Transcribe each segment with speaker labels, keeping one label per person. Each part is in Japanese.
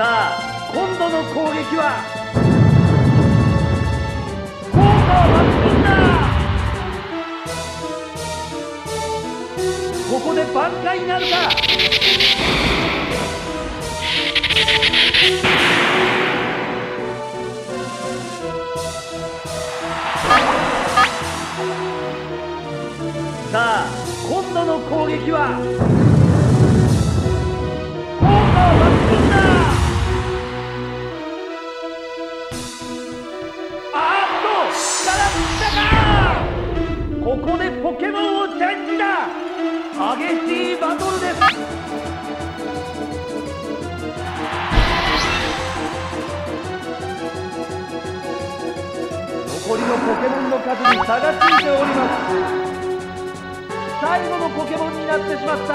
Speaker 1: さあ今度の攻撃は効果抜群だここで挽回なるか。さあ今度の攻撃はポケモンをチェンジだ激しいバトルです。残りのポケモンの数に差がついております。最後のポケモンになってしまった。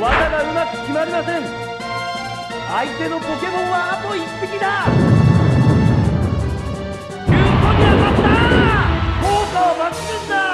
Speaker 1: 技がうまく決まりません。相手のポケモンはあと1匹だ。効果は抜